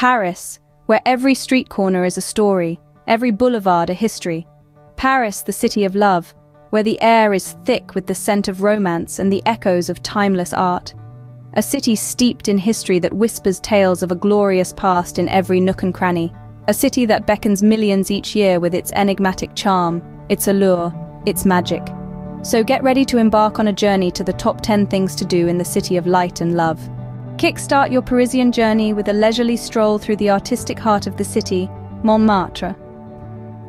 Paris, where every street corner is a story, every boulevard a history. Paris, the city of love, where the air is thick with the scent of romance and the echoes of timeless art. A city steeped in history that whispers tales of a glorious past in every nook and cranny. A city that beckons millions each year with its enigmatic charm, its allure, its magic. So get ready to embark on a journey to the top 10 things to do in the city of light and love. Kickstart your Parisian journey with a leisurely stroll through the artistic heart of the city, Montmartre.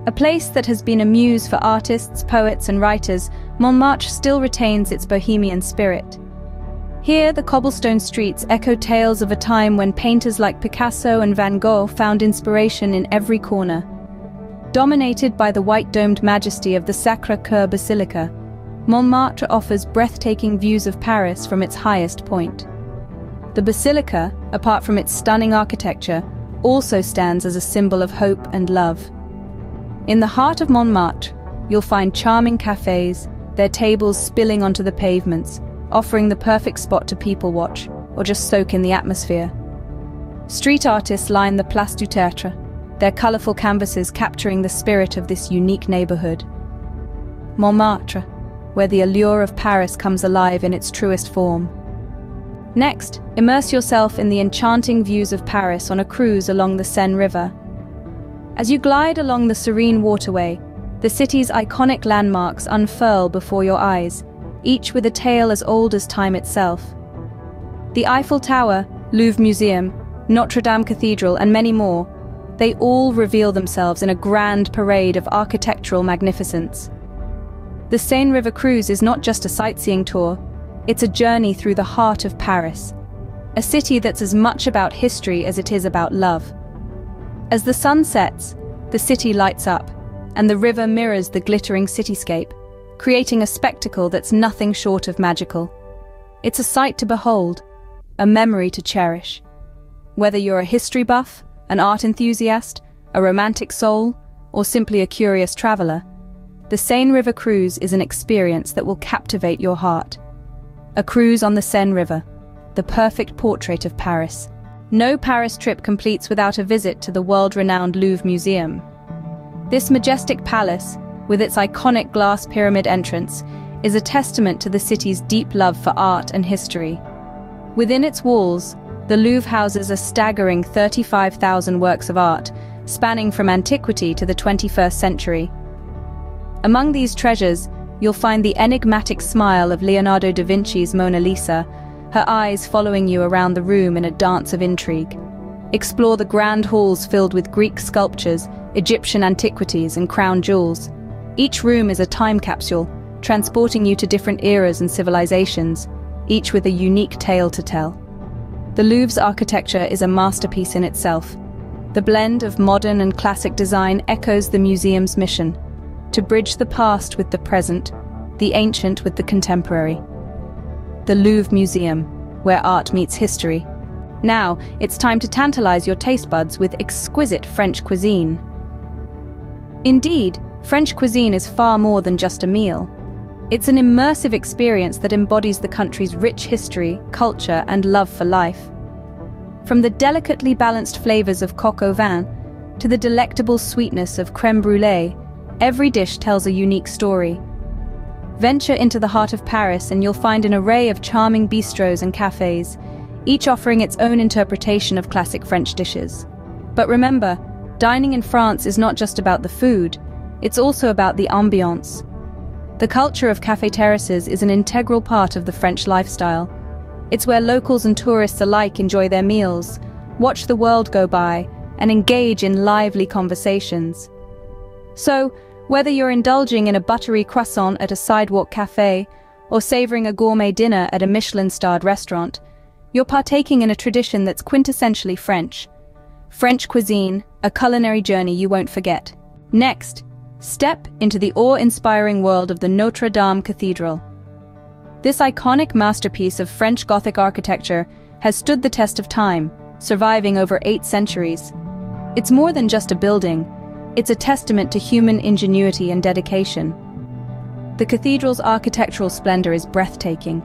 A place that has been a muse for artists, poets and writers, Montmartre still retains its bohemian spirit. Here, the cobblestone streets echo tales of a time when painters like Picasso and Van Gogh found inspiration in every corner. Dominated by the white-domed majesty of the Sacré-Cœur Basilica, Montmartre offers breathtaking views of Paris from its highest point. The Basilica, apart from its stunning architecture, also stands as a symbol of hope and love. In the heart of Montmartre, you'll find charming cafes, their tables spilling onto the pavements, offering the perfect spot to people watch or just soak in the atmosphere. Street artists line the Place du Tertre, their colourful canvases capturing the spirit of this unique neighbourhood. Montmartre, where the allure of Paris comes alive in its truest form. Next, immerse yourself in the enchanting views of Paris on a cruise along the Seine River, as you glide along the serene waterway, the city's iconic landmarks unfurl before your eyes, each with a tale as old as time itself. The Eiffel Tower, Louvre Museum, Notre Dame Cathedral, and many more, they all reveal themselves in a grand parade of architectural magnificence. The Seine River Cruise is not just a sightseeing tour, it's a journey through the heart of Paris, a city that's as much about history as it is about love. As the sun sets, the city lights up, and the river mirrors the glittering cityscape, creating a spectacle that's nothing short of magical. It's a sight to behold, a memory to cherish. Whether you're a history buff, an art enthusiast, a romantic soul, or simply a curious traveler, the Seine River Cruise is an experience that will captivate your heart. A cruise on the Seine River, the perfect portrait of Paris. No Paris trip completes without a visit to the world-renowned Louvre Museum. This majestic palace, with its iconic glass pyramid entrance, is a testament to the city's deep love for art and history. Within its walls, the Louvre houses a staggering 35,000 works of art, spanning from antiquity to the 21st century. Among these treasures, you'll find the enigmatic smile of Leonardo da Vinci's Mona Lisa, her eyes following you around the room in a dance of intrigue. Explore the grand halls filled with Greek sculptures, Egyptian antiquities, and crown jewels. Each room is a time capsule, transporting you to different eras and civilizations, each with a unique tale to tell. The Louvre's architecture is a masterpiece in itself. The blend of modern and classic design echoes the museum's mission, to bridge the past with the present, the ancient with the contemporary the Louvre Museum, where art meets history. Now, it's time to tantalize your taste buds with exquisite French cuisine. Indeed, French cuisine is far more than just a meal. It's an immersive experience that embodies the country's rich history, culture, and love for life. From the delicately balanced flavors of coq au vin to the delectable sweetness of creme brulee, every dish tells a unique story, Venture into the heart of Paris and you'll find an array of charming bistros and cafes, each offering its own interpretation of classic French dishes. But remember, dining in France is not just about the food, it's also about the ambiance. The culture of cafe terraces is an integral part of the French lifestyle. It's where locals and tourists alike enjoy their meals, watch the world go by, and engage in lively conversations. So, whether you're indulging in a buttery croissant at a sidewalk cafe or savoring a gourmet dinner at a Michelin-starred restaurant, you're partaking in a tradition that's quintessentially French. French cuisine, a culinary journey you won't forget. Next, step into the awe-inspiring world of the Notre Dame Cathedral. This iconic masterpiece of French Gothic architecture has stood the test of time, surviving over eight centuries. It's more than just a building, it's a testament to human ingenuity and dedication. The cathedral's architectural splendor is breathtaking,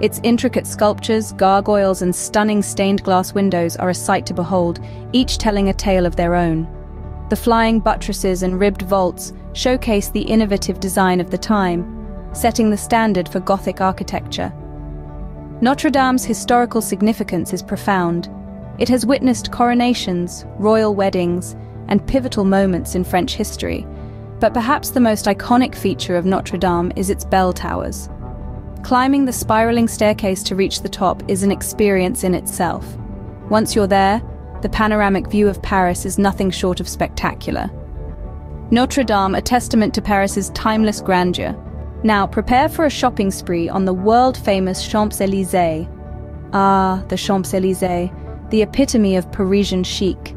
Its intricate sculptures, gargoyles and stunning stained glass windows are a sight to behold, each telling a tale of their own. The flying buttresses and ribbed vaults showcase the innovative design of the time, setting the standard for Gothic architecture. Notre Dame's historical significance is profound. It has witnessed coronations, royal weddings, and pivotal moments in French history, but perhaps the most iconic feature of Notre Dame is its bell towers. Climbing the spiraling staircase to reach the top is an experience in itself. Once you're there, the panoramic view of Paris is nothing short of spectacular. Notre Dame, a testament to Paris's timeless grandeur. Now prepare for a shopping spree on the world-famous Champs-Élysées. Ah, the Champs-Élysées, the epitome of Parisian chic.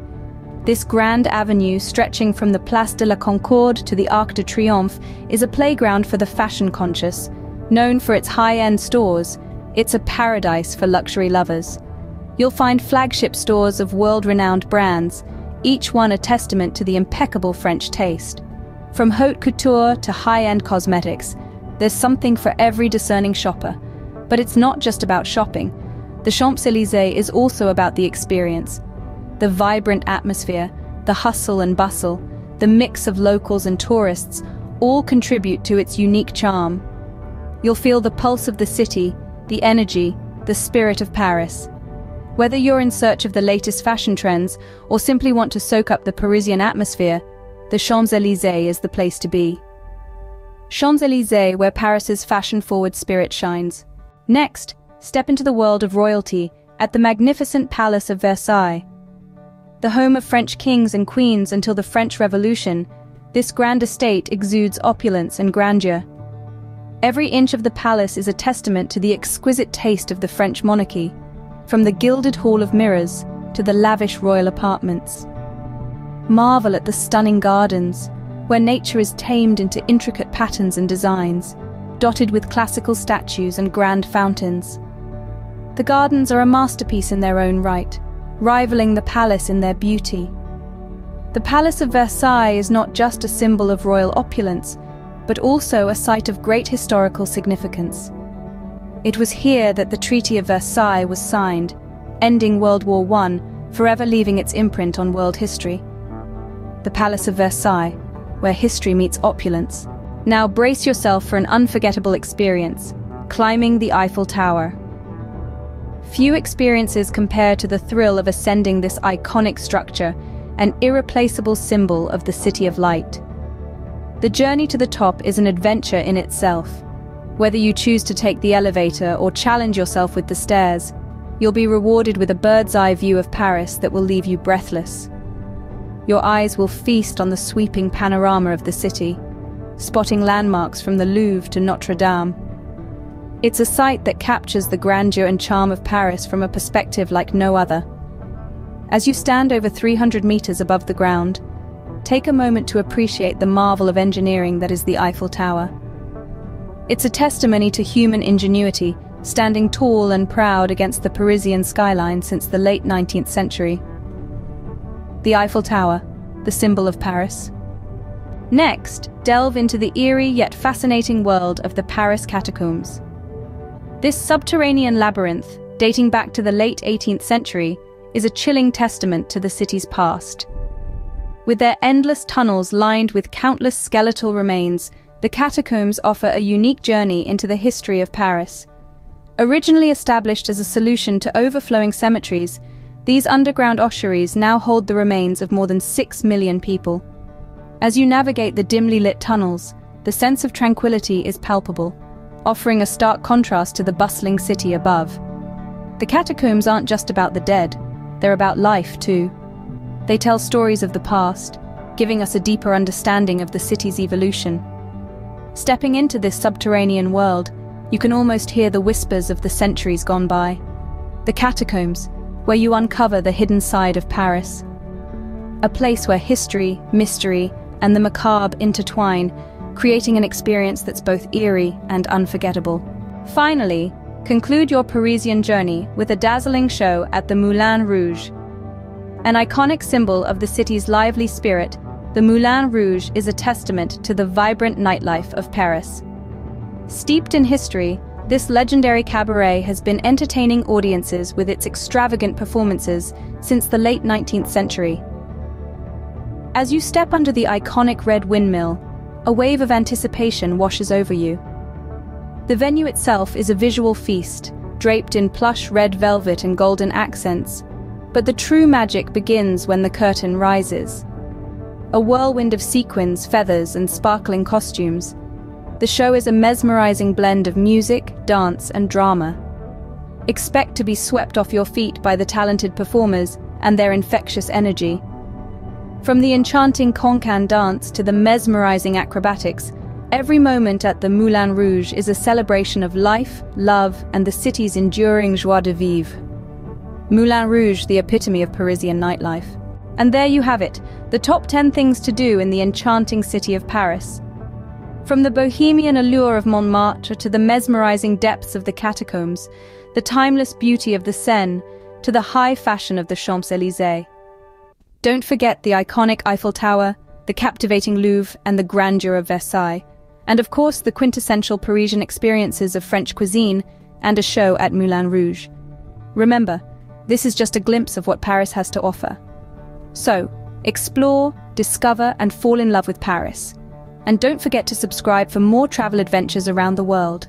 This grand avenue stretching from the Place de la Concorde to the Arc de Triomphe is a playground for the fashion-conscious, Known for its high-end stores, it's a paradise for luxury lovers. You'll find flagship stores of world-renowned brands, each one a testament to the impeccable French taste. From haute couture to high-end cosmetics, there's something for every discerning shopper. But it's not just about shopping. The Champs-Élysées is also about the experience. The vibrant atmosphere, the hustle and bustle, the mix of locals and tourists all contribute to its unique charm. You'll feel the pulse of the city, the energy, the spirit of Paris. Whether you're in search of the latest fashion trends or simply want to soak up the Parisian atmosphere, the Champs-Élysées is the place to be. Champs-Élysées, where Paris's fashion-forward spirit shines. Next, step into the world of royalty at the magnificent Palace of Versailles. The home of French kings and queens until the French Revolution, this grand estate exudes opulence and grandeur. Every inch of the palace is a testament to the exquisite taste of the French monarchy, from the gilded hall of mirrors to the lavish royal apartments. Marvel at the stunning gardens, where nature is tamed into intricate patterns and designs, dotted with classical statues and grand fountains. The gardens are a masterpiece in their own right, rivaling the palace in their beauty. The Palace of Versailles is not just a symbol of royal opulence, but also a site of great historical significance. It was here that the Treaty of Versailles was signed, ending World War I, forever leaving its imprint on world history. The Palace of Versailles, where history meets opulence. Now brace yourself for an unforgettable experience, climbing the Eiffel Tower. Few experiences compare to the thrill of ascending this iconic structure, an irreplaceable symbol of the City of Light. The journey to the top is an adventure in itself. Whether you choose to take the elevator or challenge yourself with the stairs, you'll be rewarded with a bird's eye view of Paris that will leave you breathless. Your eyes will feast on the sweeping panorama of the city, spotting landmarks from the Louvre to Notre Dame. It's a sight that captures the grandeur and charm of Paris from a perspective like no other. As you stand over 300 meters above the ground, take a moment to appreciate the marvel of engineering that is the Eiffel Tower. It's a testimony to human ingenuity, standing tall and proud against the Parisian skyline since the late 19th century. The Eiffel Tower, the symbol of Paris. Next, delve into the eerie yet fascinating world of the Paris catacombs. This subterranean labyrinth, dating back to the late 18th century, is a chilling testament to the city's past. With their endless tunnels lined with countless skeletal remains, the catacombs offer a unique journey into the history of Paris. Originally established as a solution to overflowing cemeteries, these underground ossuaries now hold the remains of more than six million people. As you navigate the dimly lit tunnels, the sense of tranquility is palpable, offering a stark contrast to the bustling city above. The catacombs aren't just about the dead, they're about life too. They tell stories of the past, giving us a deeper understanding of the city's evolution. Stepping into this subterranean world, you can almost hear the whispers of the centuries gone by. The catacombs, where you uncover the hidden side of Paris. A place where history, mystery, and the macabre intertwine, creating an experience that's both eerie and unforgettable. Finally, conclude your Parisian journey with a dazzling show at the Moulin Rouge, an iconic symbol of the city's lively spirit, the Moulin Rouge is a testament to the vibrant nightlife of Paris. Steeped in history, This legendary cabaret has been entertaining audiences with its extravagant performances since the late 19th century. As you step under the iconic red windmill, a wave of anticipation washes over you. The venue itself is a visual feast, draped in plush red velvet and golden accents, but the true magic begins when the curtain rises. A whirlwind of sequins, feathers, and sparkling costumes, the show is a mesmerizing blend of music, dance, and drama. Expect to be swept off your feet by the talented performers and their infectious energy. From the enchanting Cancan dance to the mesmerizing acrobatics, every moment at the Moulin Rouge is a celebration of life, love, and the city's enduring joie de vivre. Moulin Rouge, the epitome of Parisian nightlife. And there you have it, the top 10 things to do in the enchanting city of Paris. From the bohemian allure of Montmartre to the mesmerizing depths of the catacombs, the timeless beauty of the Seine to the high fashion of the Champs-Élysées. Don't forget the iconic Eiffel Tower, the captivating Louvre, and the grandeur of Versailles. And of course, the quintessential Parisian experiences of French cuisine and a show at Moulin Rouge. Remember, this is just a glimpse of what Paris has to offer. So, explore, discover, and fall in love with Paris. And don't forget to subscribe for more travel adventures around the world.